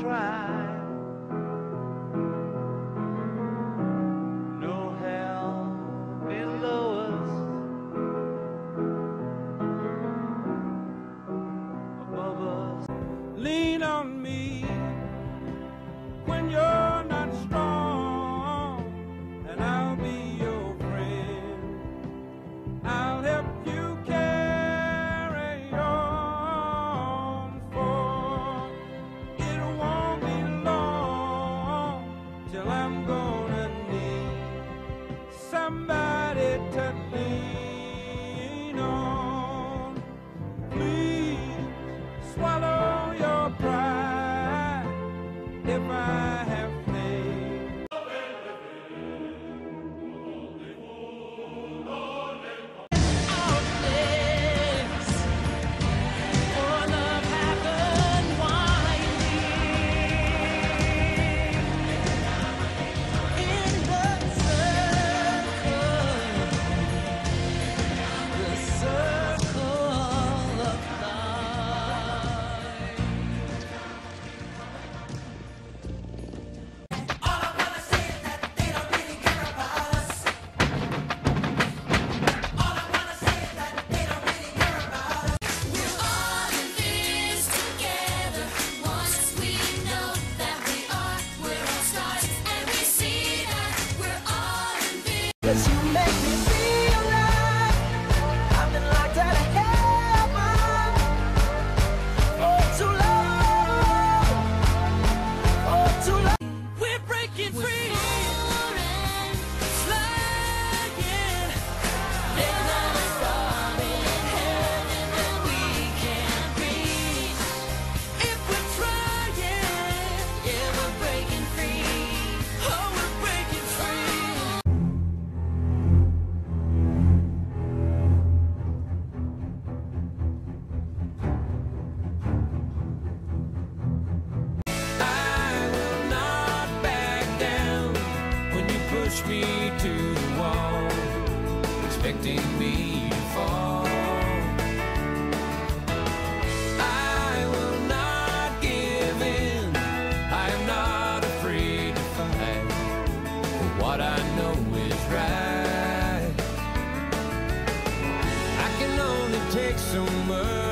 try. I'm gonna need somebody to lean on. Please swallow Cause you make me feel push me to the wall, expecting me to fall. I will not give in. I am not afraid to fight for what I know is right. I can only take so much,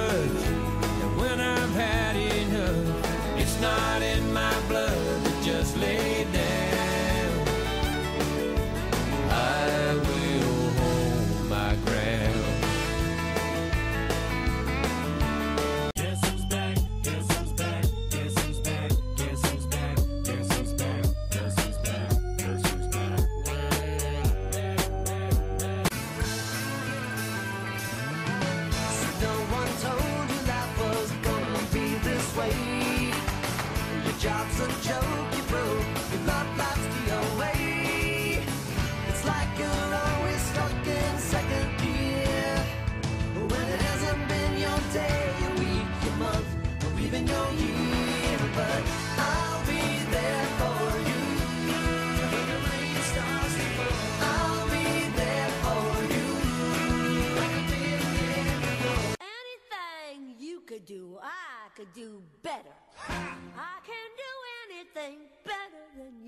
job's a joke, you broke. Your love life's the away. It's like you're always stuck in second gear. When it hasn't been your day, your week, your month, or even your year. But I'll be there for you. I'll be there for you. Anything you could do, I could do better. I can do anything better than you.